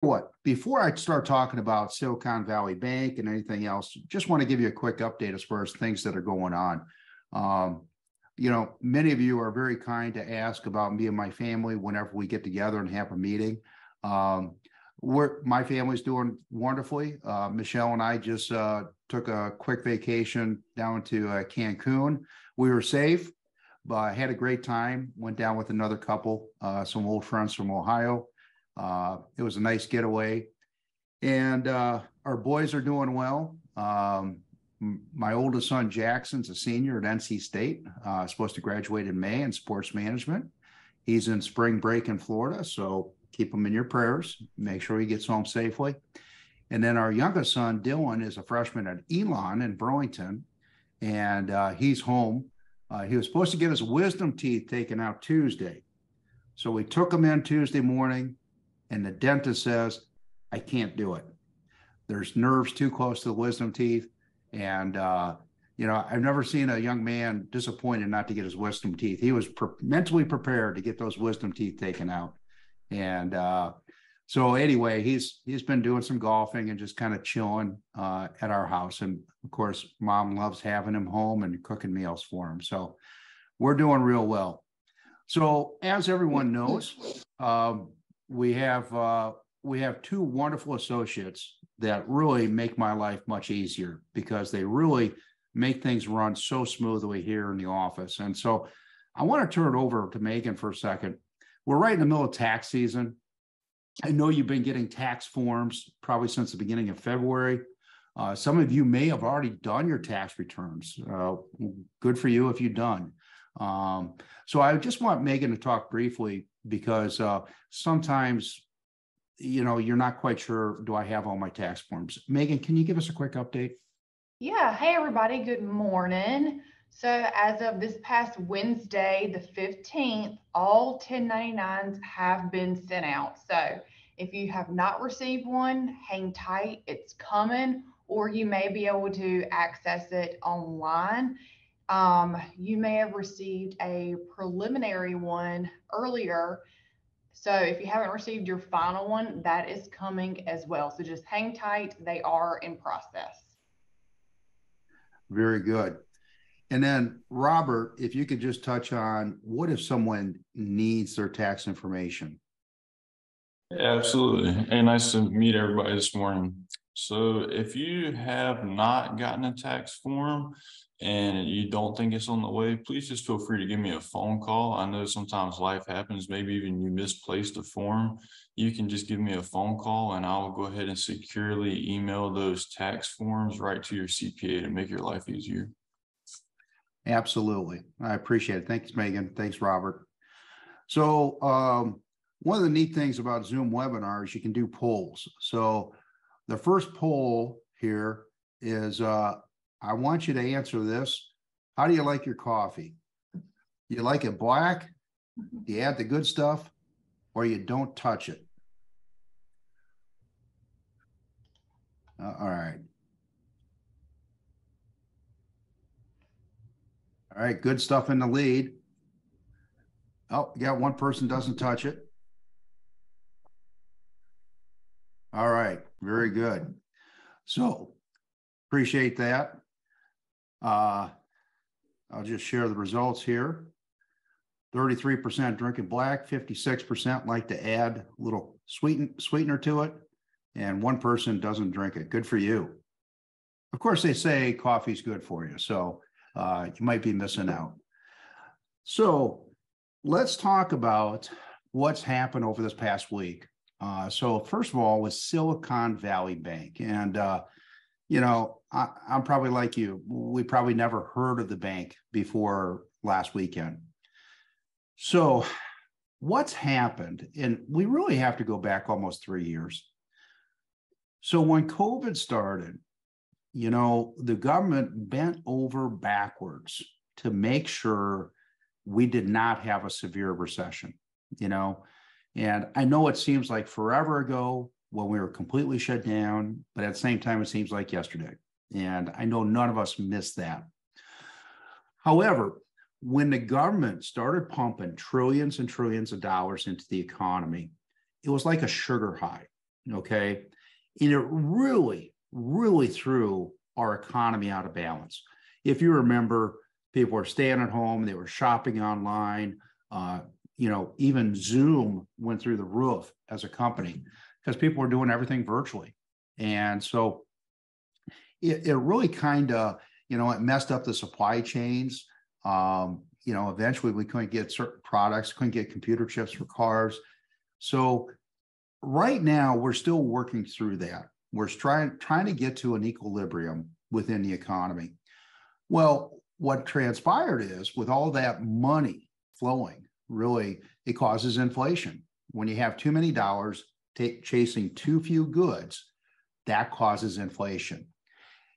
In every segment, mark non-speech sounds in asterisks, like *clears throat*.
what, before I start talking about Silicon Valley Bank and anything else, just want to give you a quick update as far as things that are going on. Um, you know, many of you are very kind to ask about me and my family whenever we get together and have a meeting. Um, we're my family's doing wonderfully. Uh, Michelle and I just uh, took a quick vacation down to uh, Cancun. We were safe, but had a great time. Went down with another couple, uh, some old friends from Ohio. Uh, it was a nice getaway, and uh, our boys are doing well. Um, my oldest son Jackson's a senior at NC State, uh, supposed to graduate in May in sports management. He's in spring break in Florida, so keep him in your prayers. Make sure he gets home safely. And then our youngest son Dylan is a freshman at Elon in Burlington, and uh, he's home. Uh, he was supposed to get his wisdom teeth taken out Tuesday, so we took him in Tuesday morning, and the dentist says, "I can't do it. There's nerves too close to the wisdom teeth." And, uh, you know, I've never seen a young man disappointed not to get his wisdom teeth. He was pre- mentally prepared to get those wisdom teeth taken out. And uh, so anyway, he's he's been doing some golfing and just kind of chilling uh, at our house. And of course, mom loves having him home and cooking meals for him. So we're doing real well. So as everyone knows, um, we have uh, we have two wonderful associates that really make my life much easier because they really make things run so smoothly here in the office. And so I want to turn it over to Megan for a second. We're right in the middle of tax season. I know you've been getting tax forms probably since the beginning of February. Uh, some of you may have already done your tax returns. Uh, good for you if you've done. Um, so I just want Megan to talk briefly because uh, sometimes you know, you're not quite sure, do I have all my tax forms? Megan, can you give us a quick update? Yeah. Hey, everybody. Good morning. So, as of this past Wednesday, the 15th, all 1099s have been sent out. So, if you have not received one, hang tight. It's coming, or you may be able to access it online. Um, you may have received a preliminary one earlier so if you haven't received your final one, that is coming as well. So just hang tight. They are in process. Very good. And then Robert, if you could just touch on what if someone needs their tax information? Yeah, absolutely. And nice to meet everybody this morning. So if you have not gotten a tax form, and you don't think it's on the way, please just feel free to give me a phone call. I know sometimes life happens, maybe even you misplaced a form. You can just give me a phone call and I'll go ahead and securely email those tax forms right to your CPA to make your life easier. Absolutely. I appreciate it. Thanks, Megan. Thanks, Robert. So, um, one of the neat things about Zoom webinars, you can do polls. So, the first poll here is uh, I want you to answer this. How do you like your coffee? You like it black? You add the good stuff or you don't touch it? Uh, all right. All right, good stuff in the lead. Oh, yeah, one person doesn't touch it. All right, very good. So appreciate that. Uh, I'll just share the results here. 33% drinking black, 56% like to add a little sweeten, sweetener to it, and one person doesn't drink it. Good for you. Of course, they say coffee's good for you, so uh, you might be missing out. So let's talk about what's happened over this past week. Uh, so first of all, was Silicon Valley Bank, and uh, you know, I, I'm probably like you. We probably never heard of the bank before last weekend. So, what's happened? And we really have to go back almost three years. So, when COVID started, you know, the government bent over backwards to make sure we did not have a severe recession, you know. And I know it seems like forever ago, when we were completely shut down, but at the same time, it seems like yesterday. And I know none of us missed that. However, when the government started pumping trillions and trillions of dollars into the economy, it was like a sugar high. Okay. And it really, really threw our economy out of balance. If you remember, people were staying at home, they were shopping online. Uh, you know, even Zoom went through the roof as a company because people were doing everything virtually. And so it, it really kind of, you know, it messed up the supply chains. Um, you know, eventually we couldn't get certain products, couldn't get computer chips for cars. So right now we're still working through that. We're trying trying to get to an equilibrium within the economy. Well, what transpired is with all that money flowing, really, it causes inflation. When you have too many dollars t- chasing too few goods, that causes inflation.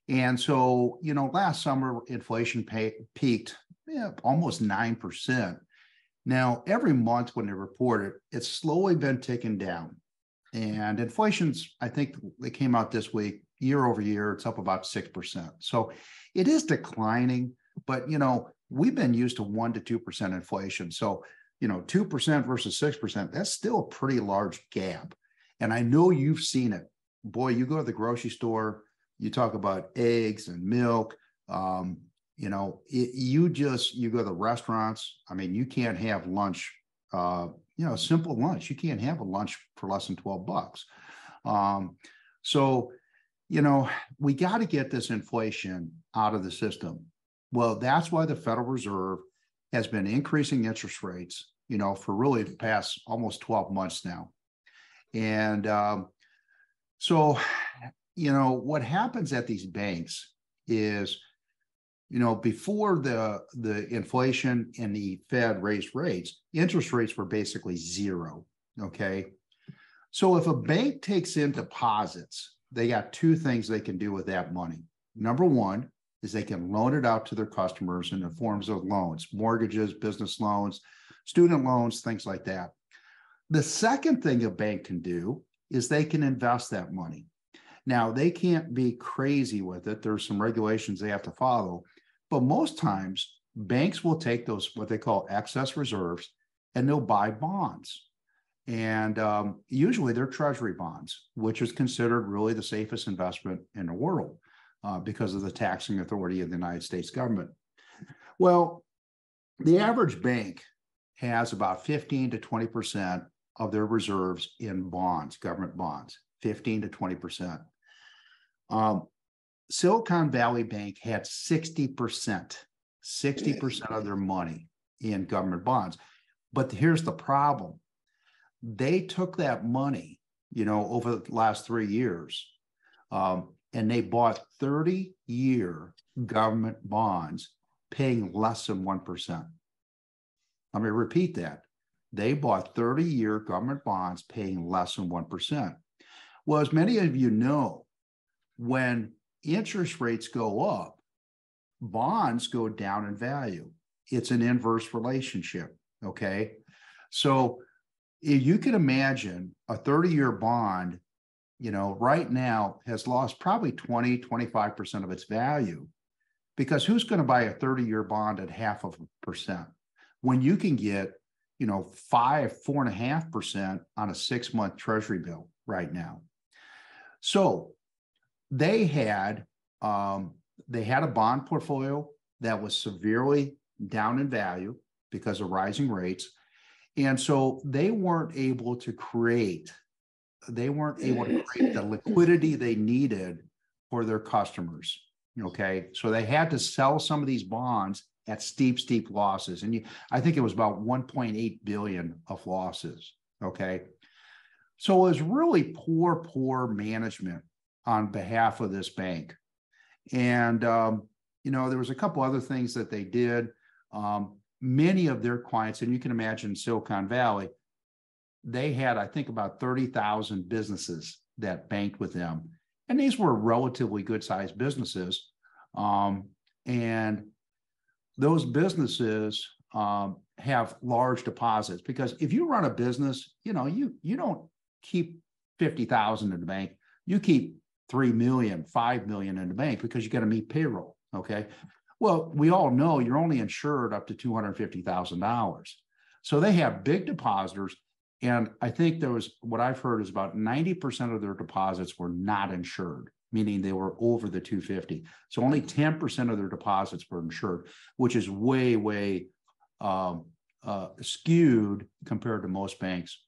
And so, you know, last summer inflation pay, peaked yeah, almost 9%. Now, every month when they report it, it's slowly been ticking down. And inflation's, I think they came out this week, year over year, it's up about 6%. So it is declining, but you know, we've been used to one to 2% inflation. So, you know, 2% versus 6%, that's still a pretty large gap. And I know you've seen it. Boy, you go to the grocery store, you talk about eggs and milk. Um, you know, it, you just you go to the restaurants. I mean, you can't have lunch. Uh, you know, simple lunch. You can't have a lunch for less than twelve bucks. Um, so, you know, we got to get this inflation out of the system. Well, that's why the Federal Reserve has been increasing interest rates. You know, for really the past almost twelve months now, and um, so, you know, what happens at these banks is you know, before the the inflation and the Fed raised rates, interest rates were basically zero. Okay. So if a bank takes in deposits, they got two things they can do with that money. Number one is they can loan it out to their customers in the forms of loans, mortgages, business loans, student loans, things like that. The second thing a bank can do is they can invest that money. Now, they can't be crazy with it. There's some regulations they have to follow, but most times, banks will take those, what they call excess reserves, and they'll buy bonds. And um, usually they're treasury bonds, which is considered really the safest investment in the world uh, because of the taxing authority of the United States government. Well, the average bank has about 15 to 20% of their reserves in bonds, government bonds, 15 to 20%. Um, Silicon Valley Bank had 60%, 60% of their money in government bonds. But here's the problem they took that money, you know, over the last three years, um, and they bought 30 year government bonds paying less than 1%. Let me repeat that. They bought 30 year government bonds paying less than 1%. Well, as many of you know, when interest rates go up, bonds go down in value. It's an inverse relationship. Okay. So you can imagine a 30 year bond, you know, right now has lost probably 20, 25% of its value. Because who's going to buy a 30 year bond at half of a percent? When you can get, you know, five, four and a half percent on a six month treasury bill right now? So they had um, they had a bond portfolio that was severely down in value because of rising rates. And so they weren't able to create they weren't able to *laughs* create the liquidity they needed for their customers okay so they had to sell some of these bonds at steep steep losses and you, i think it was about 1.8 billion of losses okay so it was really poor poor management on behalf of this bank. And, um, you know, there was a couple other things that they did. Um, many of their clients, and you can imagine Silicon Valley, they had, I think, about 30,000 businesses that banked with them. And these were relatively good sized businesses. Um, and those businesses um, have large deposits because if you run a business, you know, you you don't keep 50,000 in the bank. You keep 3 million, 5 million in the bank because you got to meet payroll. Okay. Well, we all know you're only insured up to $250,000. So they have big depositors And I think there was, what I've heard is about ninety percent of their deposits were not insured, meaning they were over the two fifty. So only ten percent of their deposits were insured, which is way, way um, uh, skewed compared to most banks.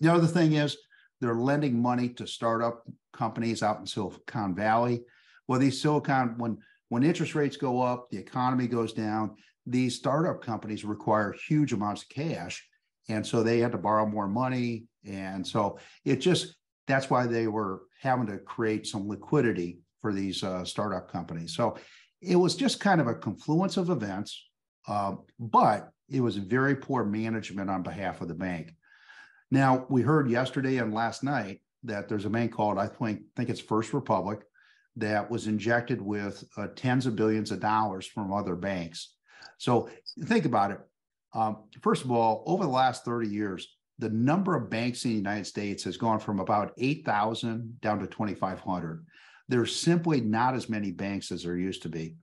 The other thing is they're lending money to startup companies out in Silicon Valley. Well, these Silicon, when when interest rates go up, the economy goes down. These startup companies require huge amounts of cash, and so they had to borrow more money. And so it just that's why they were having to create some liquidity for these uh, startup companies. So it was just kind of a confluence of events, uh, but it was very poor management on behalf of the bank. Now, we heard yesterday and last night that there's a bank called, I think, think it's First Republic, that was injected with uh, tens of billions of dollars from other banks. So think about it. Um, first of all, over the last 30 years, the number of banks in the United States has gone from about 8,000 down to 2,500. There's simply not as many banks as there used to be.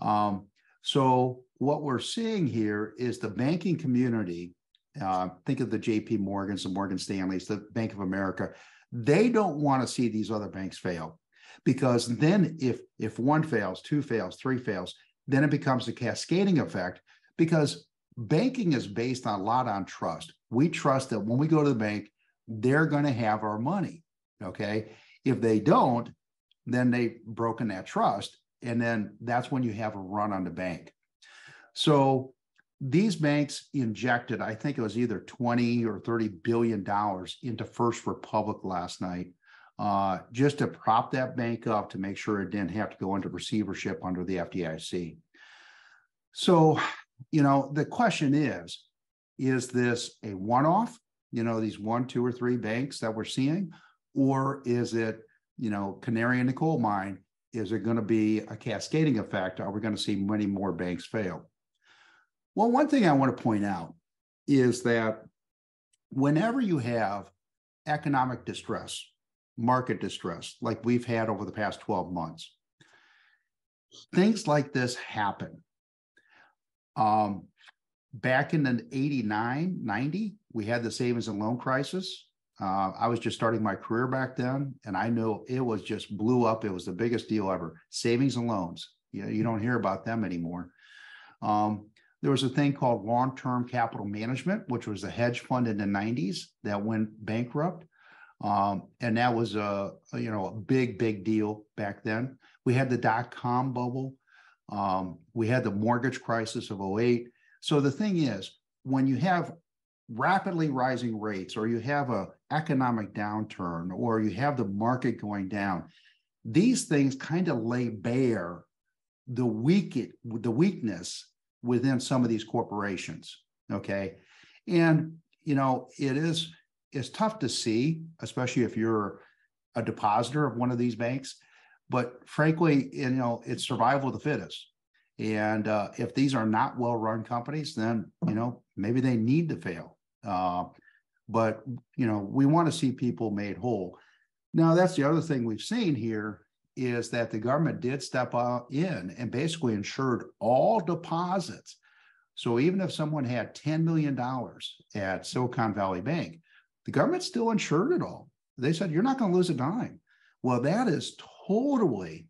Um, so what we're seeing here is the banking community uh, think of the JP Morgans, the Morgan Stanleys, the Bank of America. They don't want to see these other banks fail because then if if one fails, two fails, three fails, then it becomes a cascading effect because banking is based on a lot on trust. We trust that when we go to the bank, they're going to have our money. Okay. If they don't, then they've broken that trust. And then that's when you have a run on the bank. So these banks injected, I think it was either 20 or 30 billion dollars into First Republic last night, uh, just to prop that bank up to make sure it didn't have to go into receivership under the FDIC. So, you know, the question is, is this a one-off? You know, these one, two, or three banks that we're seeing, or is it, you know, canary in the coal mine? Is it going to be a cascading effect? Are we going to see many more banks fail? Well, one thing I want to point out is that whenever you have economic distress, market distress, like we've had over the past 12 months, things like this happen. Um, back in the 89, 90, we had the savings and loan crisis. Uh, I was just starting my career back then, and I know it was just blew up. It was the biggest deal ever. Savings and loans. You, you don't hear about them anymore. Um, there was a thing called long-term capital management, which was a hedge fund in the 90s that went bankrupt. Um, and that was a, a, you know a big big deal back then. We had the dot com bubble. Um, we had the mortgage crisis of 08. So the thing is, when you have rapidly rising rates, or you have a economic downturn, or you have the market going down, these things kind of lay bare the weak the weakness within some of these corporations. Okay. And, you know, it is, it's tough to see, especially if you're a depositor of one of these banks. But frankly, you know, it's survival of the fittest. And uh, if these are not well run companies, then, you know, maybe they need to fail. Uh, but, you know, we want to see people made whole. Now, that's the other thing we've seen here is that the government did step in and basically insured all deposits. So even if someone had $10 million at Silicon Valley Bank, the government still insured it all. They said, you're not going to lose a dime. Well, that is totally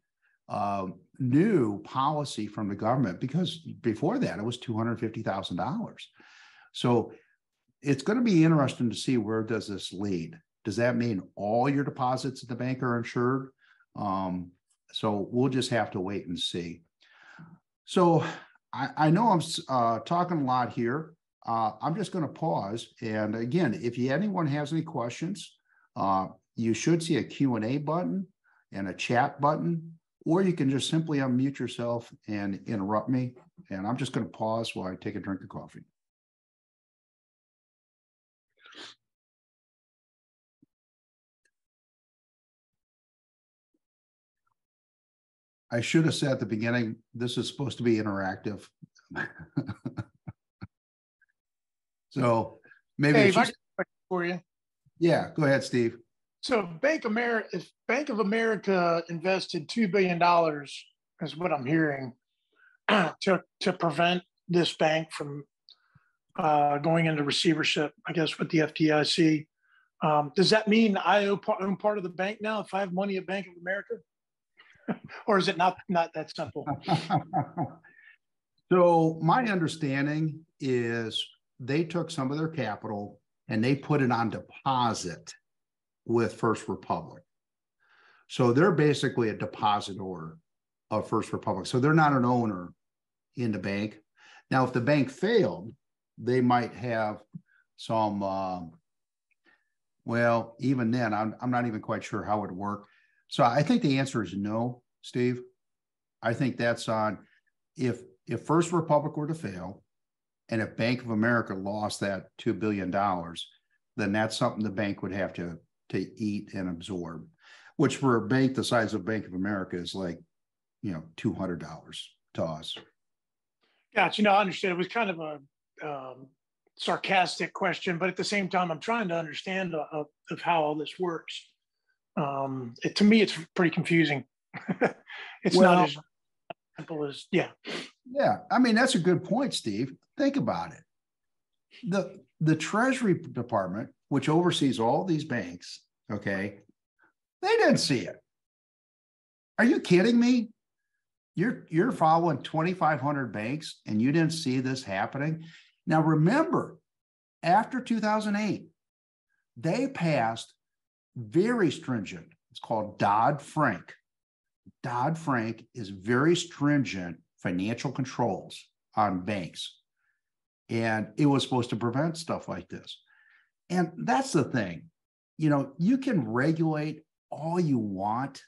uh, new policy from the government because before that it was $250,000. So it's going to be interesting to see where does this lead. Does that mean all your deposits at the bank are insured? Um, so we'll just have to wait and see. So I, I know I'm uh, talking a lot here. Uh, I'm just going to pause. And again, if you, anyone has any questions, uh, you should see a Q&A button and a chat button, or you can just simply unmute yourself and interrupt me. And I'm just going to pause while I take a drink of coffee. I should have said at the beginning, this is supposed to be interactive. *laughs* so maybe Dave, just, for you. Yeah, go ahead, Steve. So Bank America, if Bank of America invested two billion dollars, is what I'm hearing, *clears throat* to to prevent this bank from uh, going into receivership, I guess, with the FDIC. Um, does that mean I own part of the bank now if I have money at Bank of America? *laughs* or is it not not that simple? *laughs* So my understanding is they took some of their capital and they put it on deposit with First Republic. So they're basically a depositor of First Republic. So they're not an owner in the bank. Now, if the bank failed, they might have some, um, well, even then, I'm, I'm not even quite sure how it would work. So I think the answer is no, Steve. I think that's on if if First Republic were to fail, and if Bank of America lost that two billion dollars, then that's something the bank would have to to eat and absorb, which for a bank the size of Bank of America is like, you know, two hundred dollars to us. Gotcha. No, I understand. It was kind of a um, sarcastic question, but at the same time, I'm trying to understand uh, of, of how all this works. Um, it, to me, it's pretty confusing. *laughs* it's Well- not as simple as yeah. Yeah, I mean that's a good point, Steve. Think about it. The the Treasury Department, which oversees all these banks, okay, they didn't see it. Are you kidding me? You're you're following 2,500 banks and you didn't see this happening. Now remember, after 2008, they passed very stringent. It's called Dodd Frank. Dodd Frank is very stringent financial controls on banks. And it was supposed to prevent stuff like this. And that's the thing. You know, you can regulate all you want,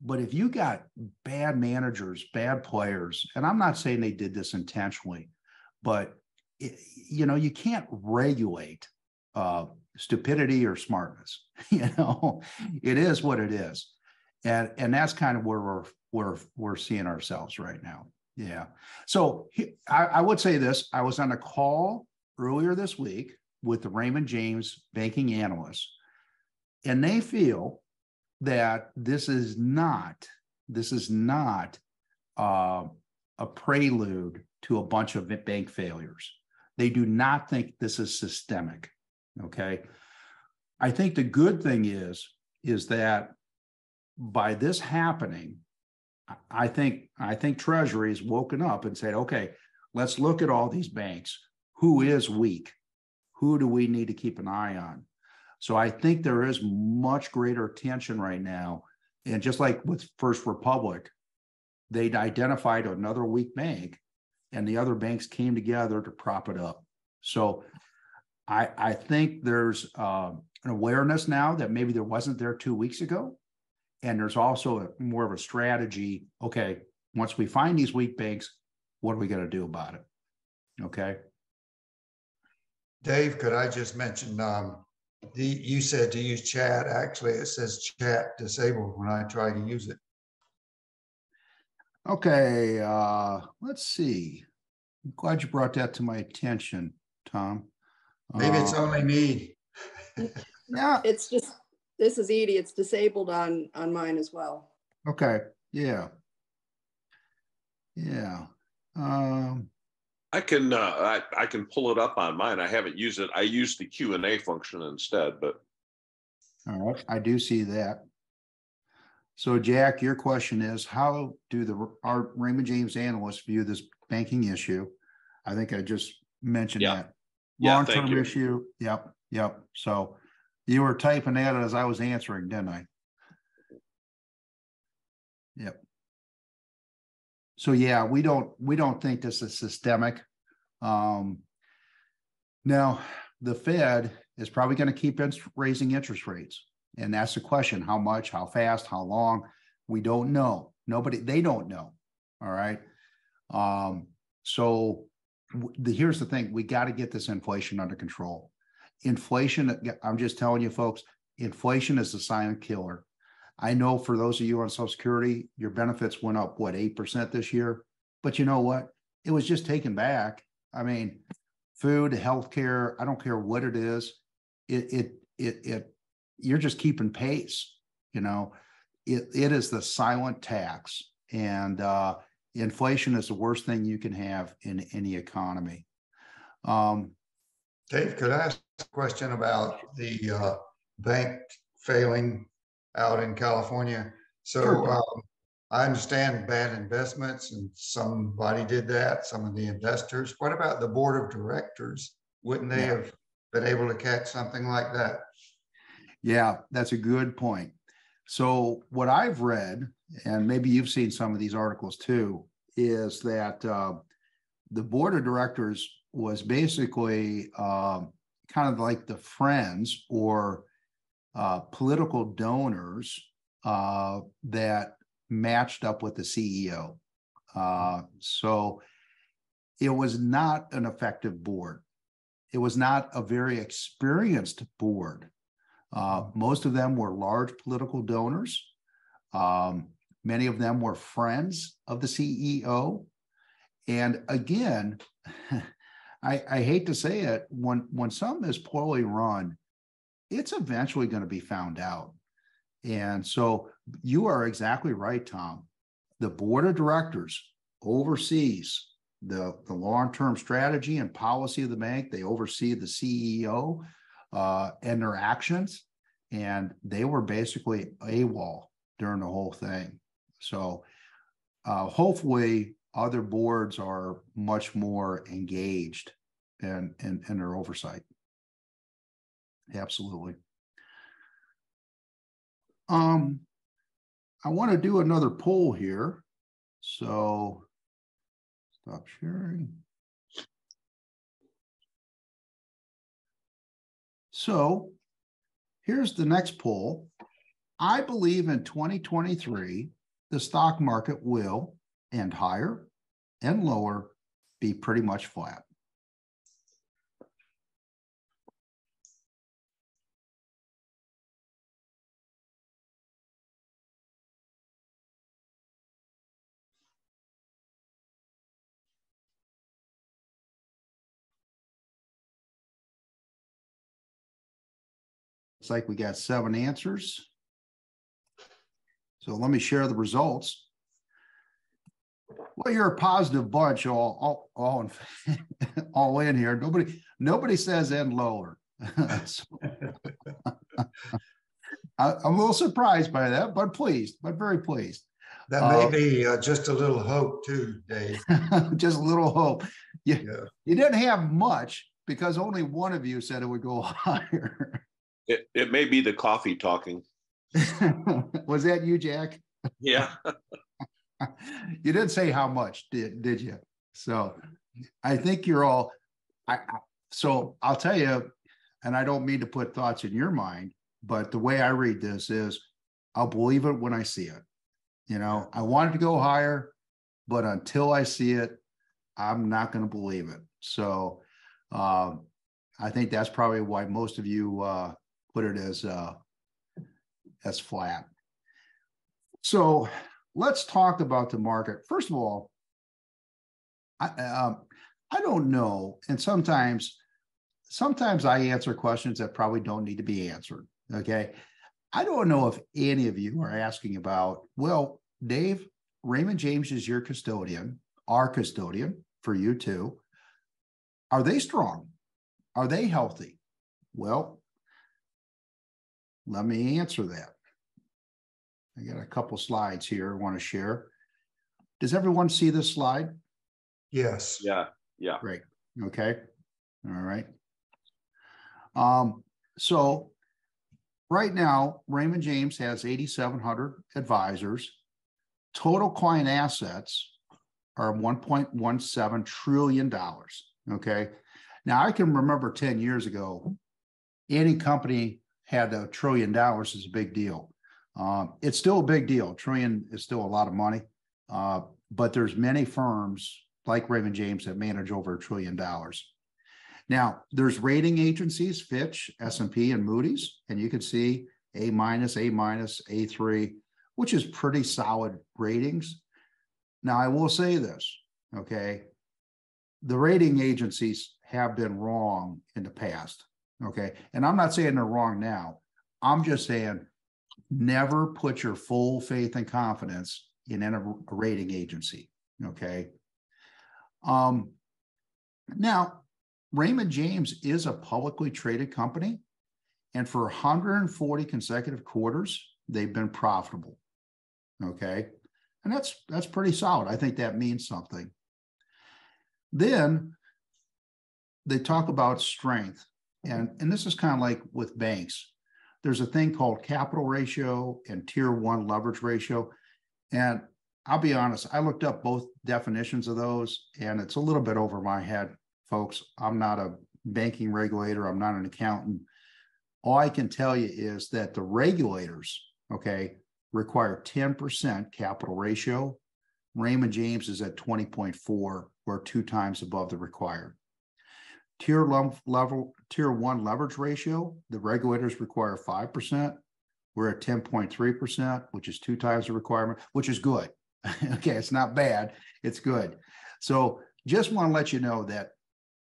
but if you got bad managers, bad players, and I'm not saying they did this intentionally, but it, you know, you can't regulate uh, stupidity or smartness. *laughs* You know, it is what it is, and and that's kind of where we're we're we're seeing ourselves right now. Yeah. So he- I, I would say this: I was on a call earlier this week with the Raymond James banking analysts, and they feel that this is not this is not uh, a prelude to a bunch of bank failures. They do not think this is systemic. Okay. I think the good thing is is that by this happening, I- think I think Treasury has woken up and said, okay, let's look at all these banks. Who is weak? Who do we need to keep an eye on? So I think there is much greater attention right now. And just like with First Republic, they'd identified another weak bank and the other banks came together to prop it up. So I, I think there's uh, an awareness now that maybe there wasn't there two weeks ago. And there's also a, more of a strategy. Okay, once we find these weak banks, what are we going to do about it? Okay. Dave, could I just mention, um, the, you said to use chat, actually it says chat disabled when I try to use it. Okay. Uh, let's see. I'm glad you brought that to my attention, Tom. Maybe it's Uh, only me. *laughs* yeah. It's just, this is Edie. It's disabled on, on mine as well. Okay. Yeah. Yeah. Um, I can, uh, I, I can pull it up on mine. I haven't used it. I use the Q and A function instead, but All right, I do see that. So Jack, your question is, how do the, our Raymond James analysts view this banking issue? I think I just mentioned Yeah. that. Long-term you. issue, yep, yep. So you were typing that as I was answering, didn't I? Yep. So yeah, we don't, we don't think this is systemic. Um, now, the Fed is probably going to keep ins- raising interest rates. And that's the question, how much, how fast, how long? We don't know. Nobody, they don't know. All right. Um, so the, here's the thing, we got to get this inflation under control. Inflation, I'm just telling you folks, inflation is the silent killer. I know for those of you on social security, your benefits went up, what, eight percent this year? But you know what? It was just taken back. I mean, food, healthcare, I don't care what it is. It, it, it, it, you're just keeping pace, you know? It, it is the silent tax and, uh, inflation is the worst thing you can have in any economy. Um, Dave, could I ask a question about the uh, bank failing out in California? So Sure. um, I understand bad investments and somebody did that, some of the investors. What about the board of directors? Wouldn't they Yeah. have been able to catch something like that? Yeah, that's a good point. So what I've read, and maybe you've seen some of these articles too, is that uh, the board of directors was basically um, kind of like the friends or uh, political donors uh, that matched up with the CEO. Uh, so it was not an effective board. It was not a very experienced board. Uh, most of them were large political donors. Um, many of them were friends of the CEO. And again, *laughs* I, I hate to say it, when when something is poorly run, it's eventually going to be found out. And so you are exactly right, Tom. The board of directors oversees the, the long-term strategy and policy of the bank. They oversee the CEO uh, and their actions. And they were basically AWOL during the whole thing. So uh, hopefully other boards are much more engaged in, in, in their oversight. Absolutely. Um, I want to do another poll here. So stop sharing. So here's the next poll. I believe in 2023, the stock market will end higher and lower be pretty much flat. It's like we got seven answers. So let me share the results. Well, you're a positive bunch, all, all, all, in, *laughs* all in here. Nobody, nobody says end lower. *laughs* So, *laughs* I, I'm a little surprised by that, but pleased, but very pleased. That Uh, may be uh, just a little hope too, Dave. Just a little hope. You, Yeah. you didn't have much because only one of you said it would go higher. It, it may be the coffee talking. *laughs* Was that you, Jack? Yeah. *laughs* you didn't say how much, did did you? So I think you're all. I, I so I'll tell you, and I don't mean to put thoughts in your mind, but the way I read this is, I'll believe it when I see it. You know, I wanted to go higher, but until I see it, I'm not going to believe it. So um, I think that's probably why most of you uh, put it as uh, as flat. So let's talk about the market. First of all, I um, I don't know, and sometimes sometimes I answer questions that probably don't need to be answered. Okay. I don't know if any of you are asking about, well, Dave, Raymond James is your custodian, our custodian for you too. Are they strong? Are they healthy? Well, let me answer that. I got a couple slides here I want to share. Does everyone see this slide? Yes. Yeah. Yeah. Great. Okay. All right. Um, so right now, Raymond James has 8,700 advisors. Total client assets are $1.17 trillion. Okay. Now I can remember 10 years ago, any company had a trillion dollars is a big deal. Um, it's still a big deal. A Trillion is still a lot of money. Uh, but there's many firms like Raymond James that manage over a trillion dollars. Now, there's rating agencies, Fitch, S&P, and Moody's, and you can see A minus, A minus, A3, which is pretty solid ratings. Now, I will say this, okay? The rating agencies have been wrong in the past, okay? And I'm not saying they're wrong now. I'm just saying never put your full faith and confidence in a rating agency, okay? Um, now, Raymond James is a publicly traded company. And for 140 consecutive quarters, they've been profitable. Okay. And that's that's pretty solid. I think that means something. Then they talk about strength. And, and this is kind of like with banks. There's a thing called capital ratio and tier one leverage ratio. And I'll be honest, I looked up both definitions of those, and it's a little bit over my head, folks. I'm not a banking regulator, I'm not an accountant. All I can tell you is that the regulators, okay, require 10% capital ratio. Raymond James is at 20.4 or two times above the required. Tier level, tier one leverage ratio, the regulators require 5%. We're at 10.3%, which is two times the requirement, which is good. *laughs* okay, it's not bad, it's good. So just want to let you know that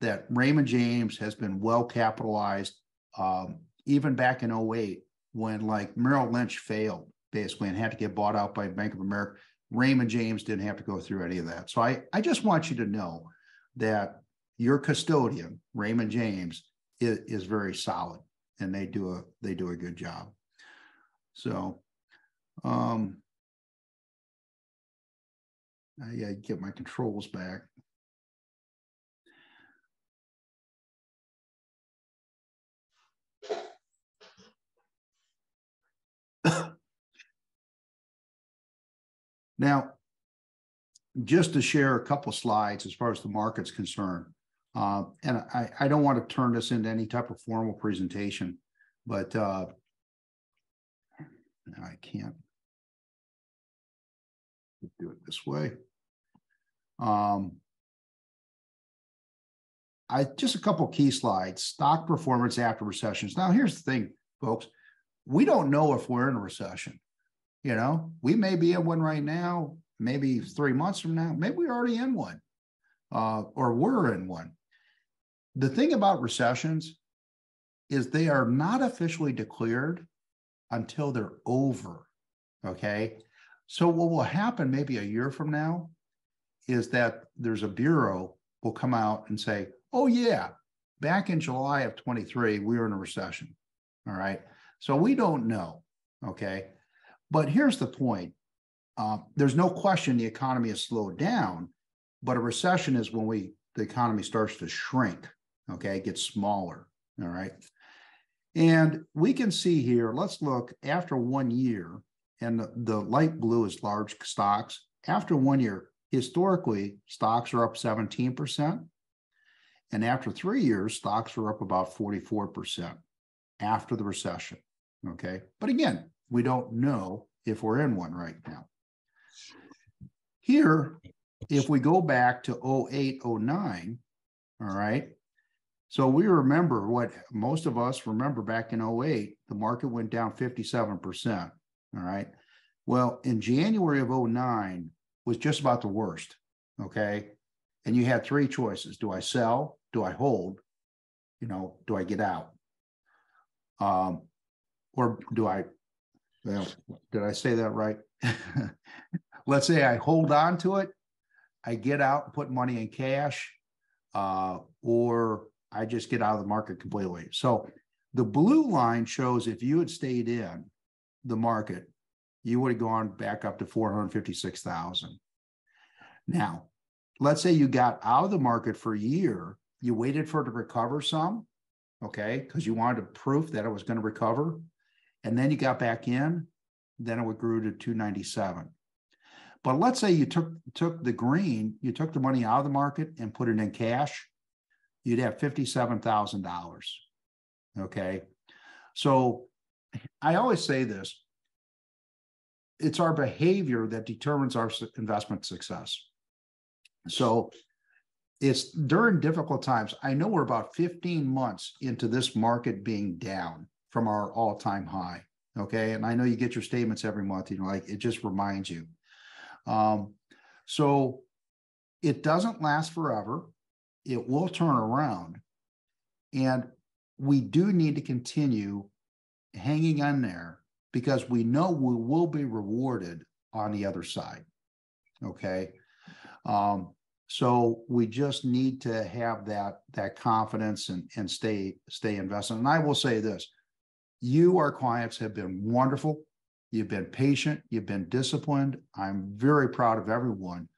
that Raymond James has been well capitalized um, even back in 08 when like Merrill Lynch failed basically and had to get bought out by Bank of America. Raymond James didn't have to go through any of that. So I, I just want you to know that your custodian, Raymond James, is, is very solid and they do a they do a good job. So um I get my controls back. *coughs* Now, just to share a couple slides as far as the market's concerned, uh, and I, I don't want to turn this into any type of formal presentation, but uh, I can't do it this way. Um, I just a couple key slides. Stock performance after recessions. Now, here's the thing, folks. We don't know if we're in a recession. You know, we may be in one right now, maybe three months from now, maybe we're already in one, uh, or we're in one. The thing about recessions is they are not officially declared until they're over. Okay. So, what will happen maybe a year from now is that there's a bureau will come out and say, oh, yeah, back in July of 23, we were in a recession. All right. So, we don't know. Okay. But here's the point uh, there's no question the economy has slowed down, but a recession is when we the economy starts to shrink, okay, it gets smaller. All right. And we can see here, let's look after one year, and the, light blue is large stocks. After one year, historically, stocks are up 17%. And after three years, stocks are up about 44% after the recession. Okay. But again, we don't know if we're in one right now. Here, if we go back to 08, 09, all right, so we remember what most of us remember back in 08, the market went down 57%. All right. Well, in January of 09 was just about the worst. Okay. And you had three choices. Do I sell? Do I hold? You know, do I get out? Um, or do I well, did I say that right? *laughs* Let's say I hold on to it, I get out and put money in cash, uh, or I just get out of the market completely. So the blue line shows if you had stayed in the market, you would have gone back up to 456,000. Now, let's say you got out of the market for a year, you waited for it to recover some, okay, because you wanted to proof that it was going to recover and then you got back in, then it would grew to 297. But let's say you took took the green, you took the money out of the market and put it in cash, you'd have $57,000. Okay. So I always say this it's our behavior that determines our investment success. So it's during difficult times. I know we're about 15 months into this market being down from our all-time high. Okay. And I know you get your statements every month, you know, like it just reminds you. Um, so it doesn't last forever. It will turn around. And we do need to continue hanging on there because we know we will be rewarded on the other side. Okay. Um, So we just need to have that, that confidence and, and stay, stay invested. And I will say this. You, our clients have been wonderful. You've been patient, you've been disciplined. I'm very proud of everyone.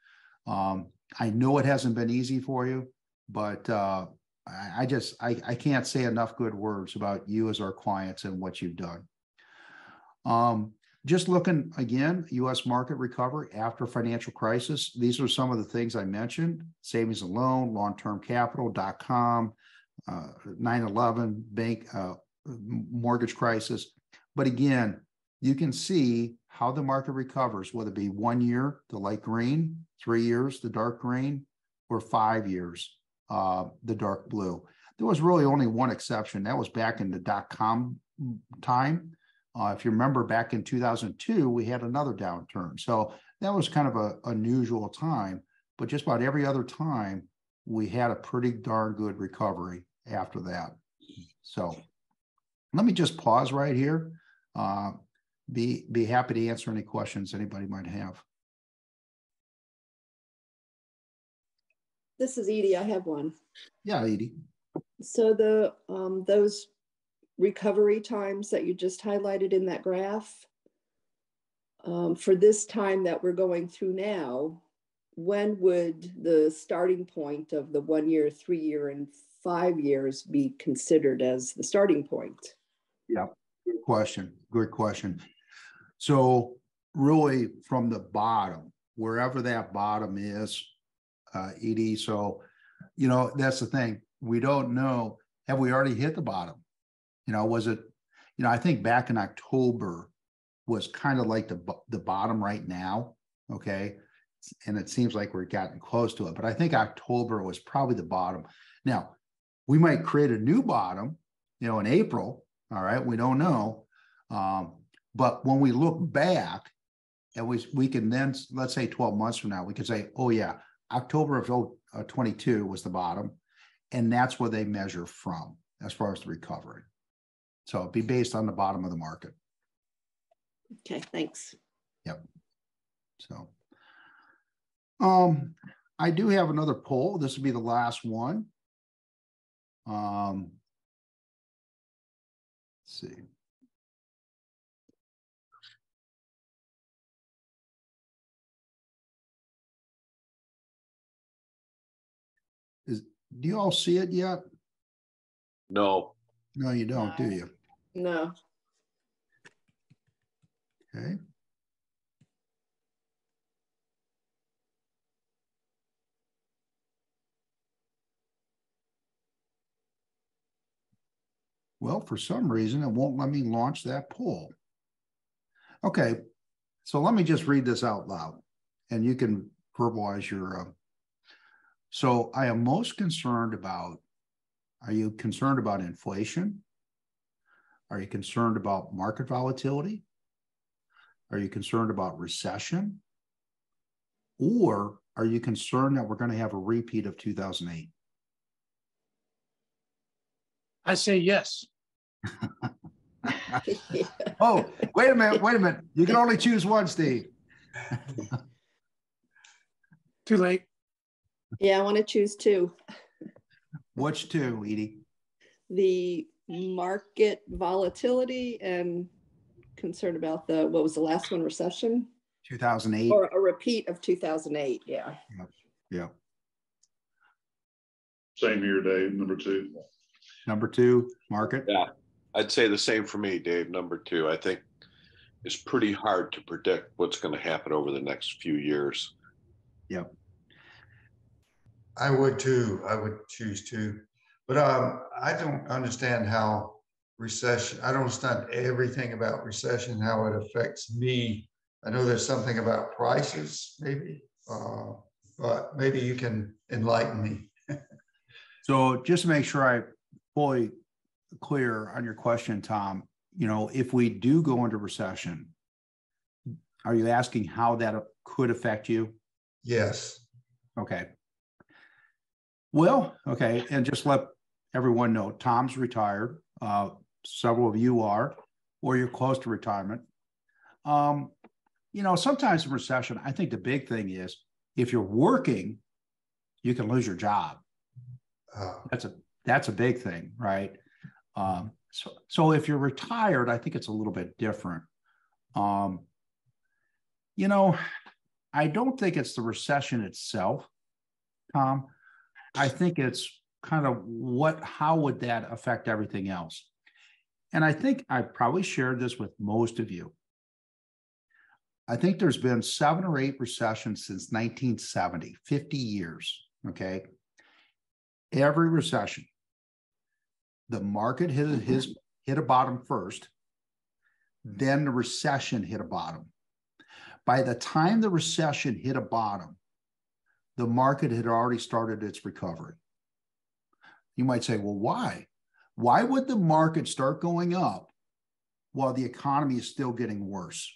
Um, I know it hasn't been easy for you, but uh, I, I just I, I can't say enough good words about you as our clients and what you've done. Um, just looking again, U.S. market recovery after financial crisis. These are some of the things I mentioned: savings and loan, long-term capital.com, uh, 9/11 bank uh, mortgage crisis. But again, you can see how the market recovers, whether it be one year, the light green, three years, the dark green, or five years, uh, the dark blue. There was really only one exception. That was back in the dot com time. Uh, if you remember back in 2002, we had another downturn. So that was kind of an unusual time. But just about every other time, we had a pretty darn good recovery after that. So let me just pause right here. Uh, be be happy to answer any questions anybody might have. This is Edie. I have one. Yeah, Edie. So the, um, those recovery times that you just highlighted in that graph, um, for this time that we're going through now, when would the starting point of the one year, three year, and five years be considered as the starting point? Yeah, good question. Good question. So really from the bottom, wherever that bottom is, uh, Edie. So, you know, that's the thing. We don't know. Have we already hit the bottom? You know, was it, you know, I think back in October was kind of like the, the bottom right now. Okay. And it seems like we're getting close to it, but I think October was probably the bottom. Now, we might create a new bottom, you know, in April. All right. We don't know. Um, but when we look back and we, we can then, let's say 12 months from now, we can say, oh, yeah, October of uh, 22 was the bottom. And that's where they measure from as far as the recovery. So it'd be based on the bottom of the market. Okay, thanks. Yep. So um, I do have another poll. This will be the last one. Um, let's see. Do you all see it yet? No, No, you don't, do you? No, Okay. Well, for some reason, it won't let me launch that poll. Okay, so let me just read this out loud and you can verbalize your. Uh, so I am most concerned about, are you concerned about inflation? Are you concerned about market volatility? Are you concerned about recession? Or are you concerned that we're going to have a repeat of 2008? I say yes. *laughs* Oh, wait a minute, wait a minute. You can only choose one, Steve. Too late. Yeah, I want to choose two. Which two, Edie? The market volatility and concern about the, what was the last one, recession? 2008? Or a repeat of 2008, yeah. Yeah. Same here, Dave, number two. Number two, market? yeah, I'd say the same for me, Dave. Number two, I think it's pretty hard to predict what's going to happen over the next few years. I would too. I would choose two. But um, I don't understand how recession, I don't understand everything about recession, how it affects me. I know there's something about prices, maybe, uh, but maybe you can enlighten me. *laughs* So just to make sure I fully clear on your question, Tom, you know, if we do go into recession, are you asking how that could affect you? Yes. Okay. Well, okay, and just let everyone know, Tom's retired. Uh, several of you are, or you're close to retirement. Um, you know, sometimes in recession, I think the big thing is if you're working, you can lose your job. Uh, That's a that's a big thing, right? Um, so so if you're retired, I think it's a little bit different. Um, you know, I don't think it's the recession itself, Tom. I think it's kind of what how would that affect everything else? And I think I probably shared this with most of you. I think there's been seven or eight recessions since 1970, 50 years. Okay. Every recession, the market hit mm-hmm. his hit a bottom first, then the recession hit a bottom. By the time the recession hit a bottom, the market had already started its recovery. You might say, well, why? Why would the market start going up while the economy is still getting worse?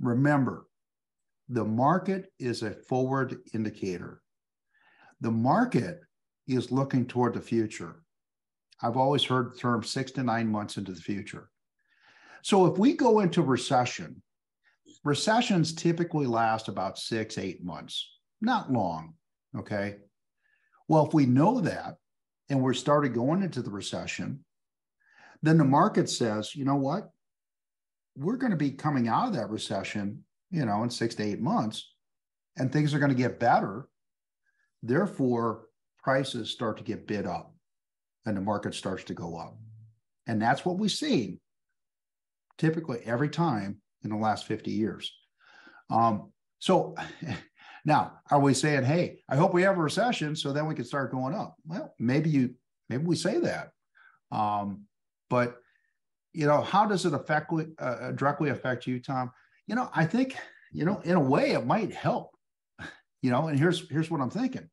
Remember, the market is a forward indicator. The market is looking toward the future. I've always heard the term six to nine months into the future. So if we go into recession, recessions typically last about six, eight months, not long. Okay. Well, if we know that and we're started going into the recession, then the market says, you know what? We're going to be coming out of that recession, you know, in six to eight months, and things are going to get better. Therefore, prices start to get bid up and the market starts to go up. And that's what we've seen typically every time in the last 50 years. Um, so *laughs* now are we saying, hey, I hope we have a recession so then we can start going up? Well, maybe you maybe we say that. Um, but you know, how does it affect uh, directly affect you, Tom? You know, I think, you know, in a way it might help. *laughs* You know, and here's here's what I'm thinking.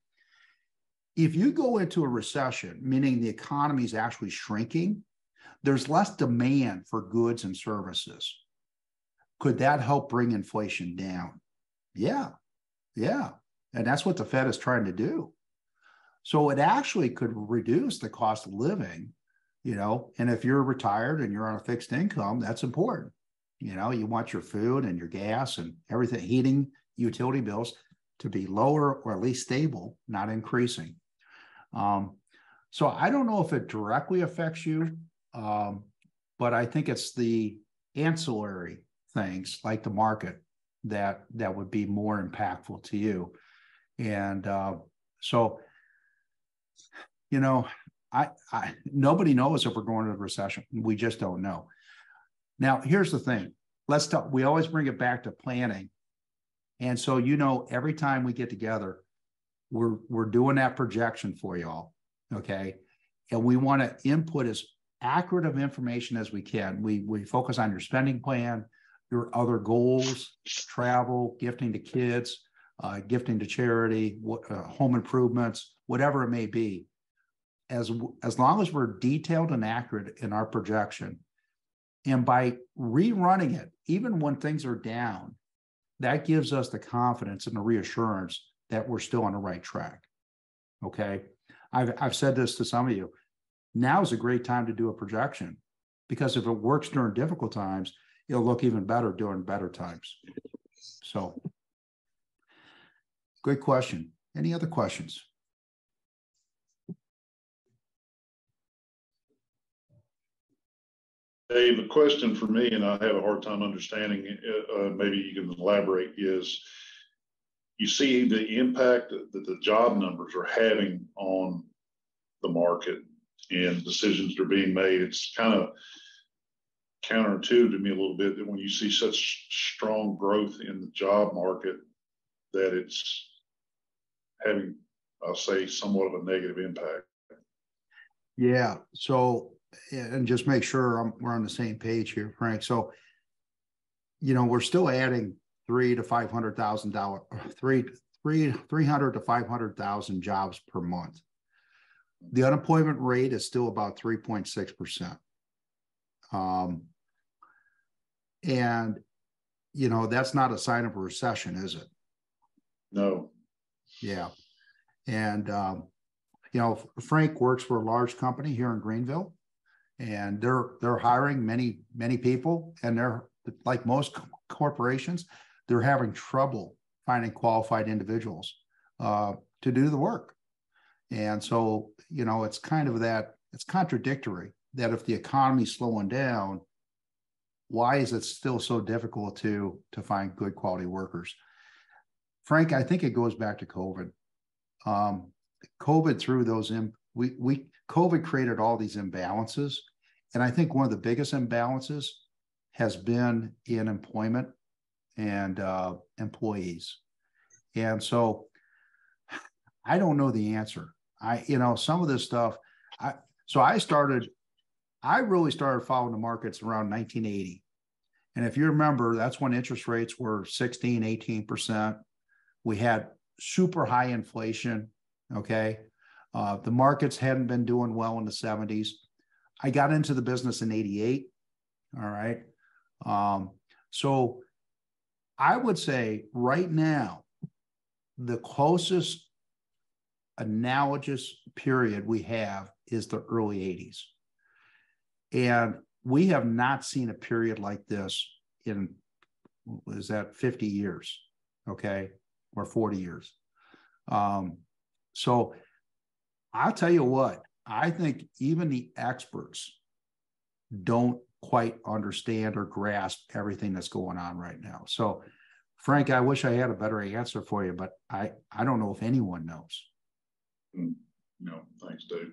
If you go into a recession, meaning the economy is actually shrinking, there's less demand for goods and services. Could that help bring inflation down? Yeah, yeah. And that's what the Fed is trying to do. So it actually could reduce the cost of living, you know. And if you're retired and you're on a fixed income, that's important. You know, you want your food and your gas and everything, heating, utility bills to be lower or at least stable, not increasing. Um, so I don't know if it directly affects you, um, but I think it's the ancillary things like the market that that would be more impactful to you. And uh, so, you know, I, I nobody knows if we're going to a recession. We just don't know. Now, here's the thing. Let's talk. We always bring it back to planning. And so, you know, every time we get together, we're we're doing that projection for y'all. Okay. And we want to input as accurate of information as we can. We we focus on your spending plan, your other goals, travel, gifting to kids, uh, gifting to charity, uh, home improvements, whatever it may be. As as long as we're detailed and accurate in our projection, and by rerunning it, even when things are down, that gives us the confidence and the reassurance that we're still on the right track. Okay. I've, I've said this to some of you. Now is a great time to do a projection because if it works during difficult times, it'll look even better during better times. So, great question. Any other questions? Dave, a question for me, and I have a hard time understanding, uh, maybe you can elaborate, is you see the impact that the job numbers are having on the market and decisions that are being made. It's kind of counterintuitive to me a little bit that when you see such strong growth in the job market, that it's having, I'll say, somewhat of a negative impact. Yeah. So, and just make sure I'm, we're on the same page here, Frank. So, you know, we're still adding three to five hundred thousand dollar, three, three, three hundred to five hundred thousand jobs per month. The unemployment rate is still about three point six percent. Um, and you know that's not a sign of a recession, is it? No. Yeah, and um, you know Frank works for a large company here in Greenville, and they're they're hiring many many people, and they're like most corporations, they're having trouble finding qualified individuals uh, to do the work. And so, you know, it's kind of that, it's contradictory that if the economy's slowing down, why is it still so difficult to to find good quality workers? Frank, I think it goes back to COVID. Um, COVID threw those in. We we COVID created all these imbalances, and I think one of the biggest imbalances has been in employment and uh, employees. And so, I don't know the answer. I you know some of this stuff. I so I started. I really started following the markets around 1980. And if you remember, that's when interest rates were 16, 18%. We had super high inflation. Okay. Uh, the markets hadn't been doing well in the 70s. I got into the business in 88. All right. Um, so I would say right now, the closest analogous period we have is the early 80s. And we have not seen a period like this in, is that 50 years? Okay. Or 40 years. Um, so I'll tell you what, I think even the experts don't quite understand or grasp everything that's going on right now. So, Frank, I wish I had a better answer for you, but I I don't know if anyone knows. Mm, No, thanks, Dave.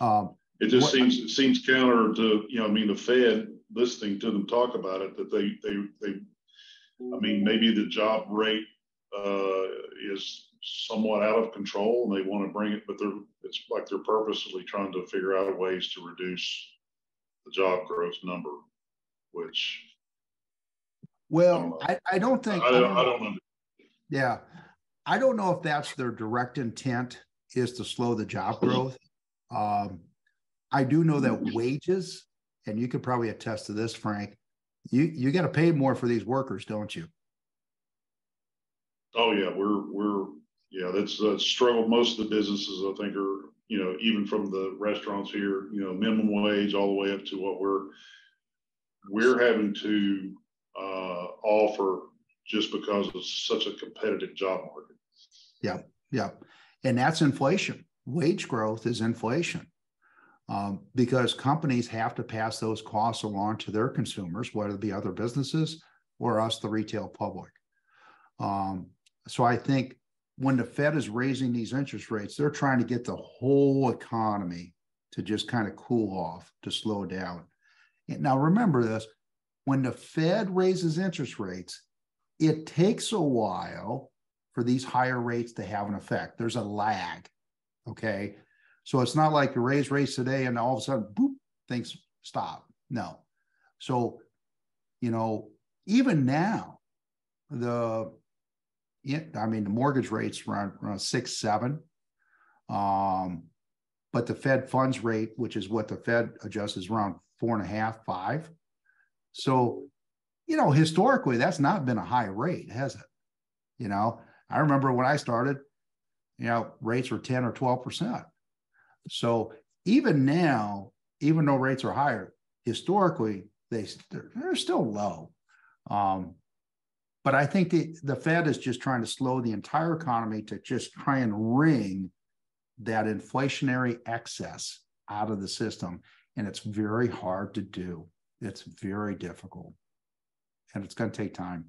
Um, It just What- seems, it seems counter to, you know, I mean, the Fed, listening to them talk about it, that they, they, they, I mean, maybe the job rate, uh, is somewhat out of control and they want to bring it, but they're, it's like they're purposely trying to figure out ways to reduce the job growth number, which well, I, I don't think I don't, I don't know. Yeah. I don't know if that's their direct intent is to slow the job growth. Um, I do know that wages, and you could probably attest to this, Frank, you, you got to pay more for these workers, don't you? Oh, yeah, we're, we're, yeah, that's a struggle. Most of the businesses, I think, are, you know, even from the restaurants here, you know, minimum wage all the way up to what we're, we're having to, uh, offer just because it's such a competitive job market. Yeah. Yeah, and that's inflation. Wage growth is inflation. Um, because companies have to pass those costs along to their consumers, whether it be other businesses or us, the retail public. Um, so I think when the Fed is raising these interest rates, they're trying to get the whole economy to just kind of cool off, to slow down. And now remember this when the Fed raises interest rates, it takes a while for these higher rates to have an effect. There's a lag. Okay. So it's not like you raise rates today and all of a sudden, boop, things stop. No. So, you know, even now, the I mean, the mortgage rates around, around six, seven. Um, but the Fed funds rate, which is what the Fed adjusts, is around four and a half, five. So, you know, historically, that's not been a high rate, has it? You know, I remember when I started, you know, rates were 10 or 12%. So even now, even though rates are higher, historically, they, they're, still low. Um, but I think the, the Fed is just trying to slow the entire economy to just try and wring that inflationary excess out of the system. And it's very hard to do. It's very difficult. And it's going to take time.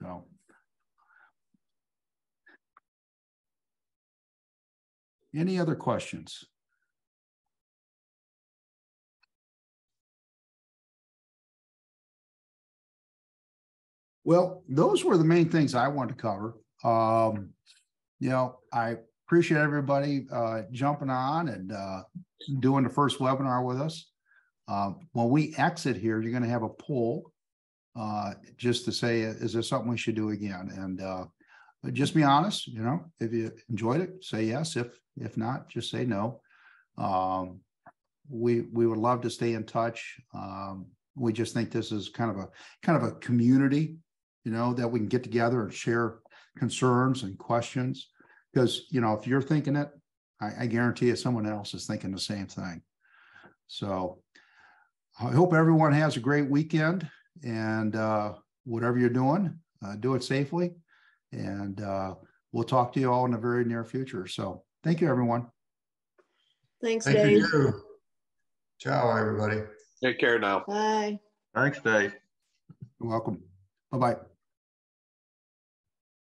So. Any other questions? Well, those were the main things I wanted to cover. Um, you know, I appreciate everybody uh, jumping on and uh, doing the first webinar with us. Uh, when we exit here, you're going to have a poll uh, just to say, is there something we should do again? And uh, just be honest, you know, if you enjoyed it, say yes. If if not, just say no. Um, we we would love to stay in touch. Um, we just think this is kind of a kind of a community, you know, that we can get together and share concerns and questions. Because you know, if you're thinking it, I, I guarantee you, someone else is thinking the same thing. So I hope everyone has a great weekend, and uh, whatever you're doing, uh, do it safely. And uh, we'll talk to you all in the very near future. So thank you, everyone. Thanks, Thank Dave. you. Ciao, everybody. Take care now. Bye. Thanks, Dave. You're welcome. Bye-bye.